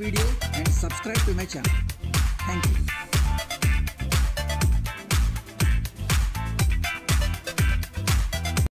video and subscribe to my channel. Thank you.